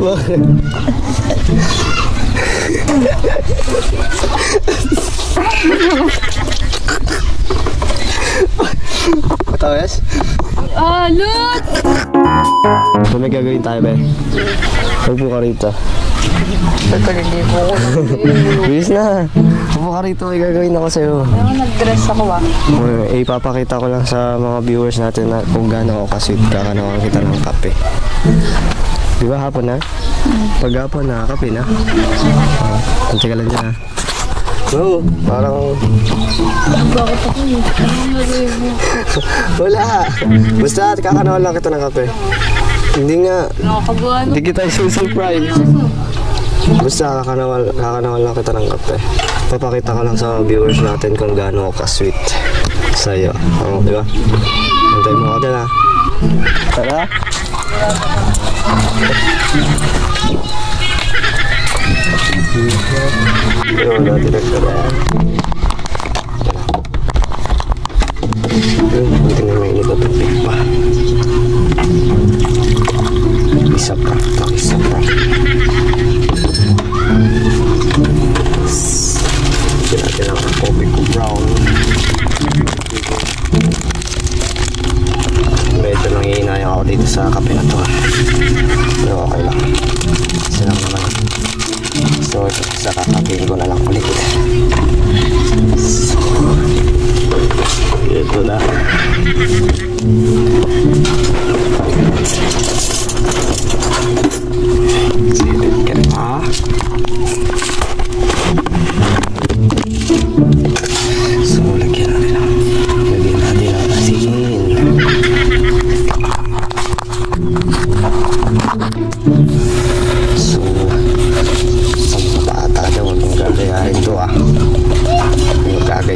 Bakit? Tawes? Ah, look! So may gagawin tayo, Ben. Huwag po ka rito. Bilis na. Upo ka rito, may gagawin ako sa'yo. Ano nag-dress ako ah. Eh, ipapakita ko lang sa mga viewers natin na kung gaano ako kasweet kakanawan kita ng kape. Di ba hapon na? Pag hapon na, kape na. Uh, ka lang dyan ha. Oo, parang... Bakit ako? Ano? Wala. Basta kakanawan lang kita ng kape. Hindi nga, Nakakabuhan. hindi kita isusurprise. Basta kakanawan, kakanawan lang kita ng kape. Papakita ko lang sa viewers natin kung gaano ako ka-sweet sa'yo. Oo, di ba? Antay mo ako dyan ha. Tara. Yun, dati nagtara. Yun, buti na may inipatupik pa. Isa pa, isa pa. Sa kape na to.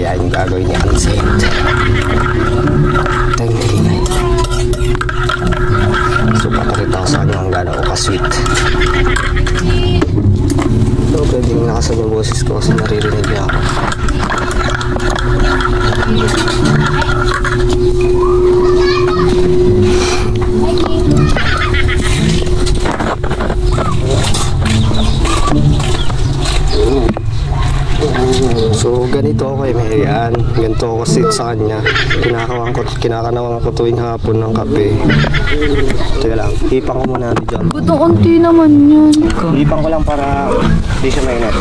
Gagayahin yung gagawin ni Ansel. Tayo na ingay. So, papakita ko sa kanya ang gano'n ako ka-sweet. So, pwedeng nakasan yung boses ko kasi naririnig niya ako. So, ganito ako kay Mayan. Ganito ako sit sa kanya. Kinakawang ko, kinakanawang ko tuwing hapon ng kape. Teka lang, hipang ko muna dyan. Ba't ang konti naman yan? Hipang ko lang para di siya mainit.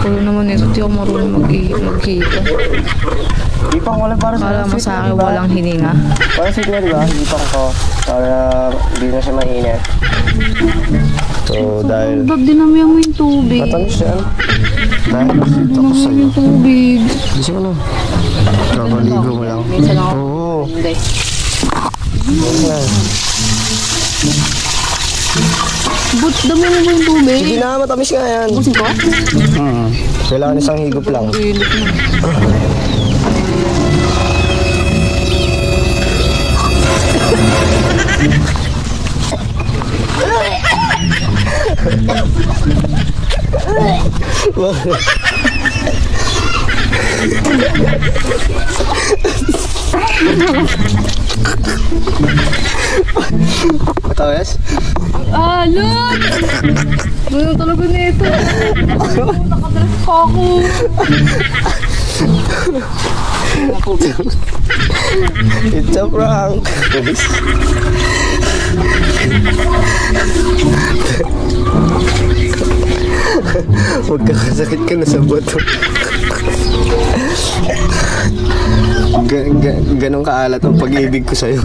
Kaya naman ito, di ako marunong mag- magkita. Hipang ko lang para sa Kala mo sa akin walang hininga. Para sa kanya, di ba? Hipang ko para di na siya mainit. So, dahil Dab, dinamihan mo yung tubig. matamis yan. Dahil Dinamihan mo sa'yo. yung tubig. Gusto mo na. Kapaligo mo lang. Oo. Hindi. Yan. But damihan mo yung tubig. Hindi na, matamis nga yan. Busin ko? Hmm. Kailangan isang higop lang. Pilit na. Matamis? Alot! Ano talaga nito? Nakadress pa ako. It's a prank. Huwag ka kasakit ka na sa buto. Ga ga ganon kaalat ang pag-ibig ko sa'yo.